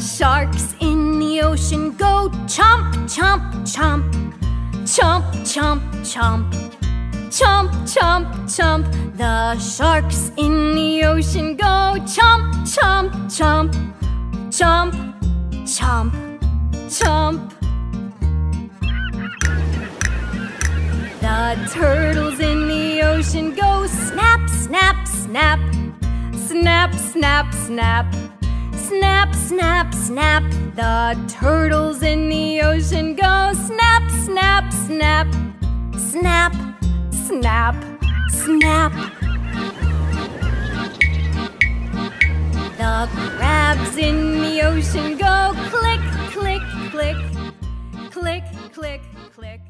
sharks in the ocean go chomp, chomp, chomp. Chomp, chomp, chomp. Chomp, chomp, chomp. The sharks in the ocean go chomp, chomp, chomp. Chomp, chomp, chomp. The turtles in the ocean go snap, snap, snap. Snap, snap, snap. Snap, snap, snap. The turtles in the ocean go snap, snap, snap. Snap, snap, snap. The crabs in the ocean go click, click, click. Click, click, click.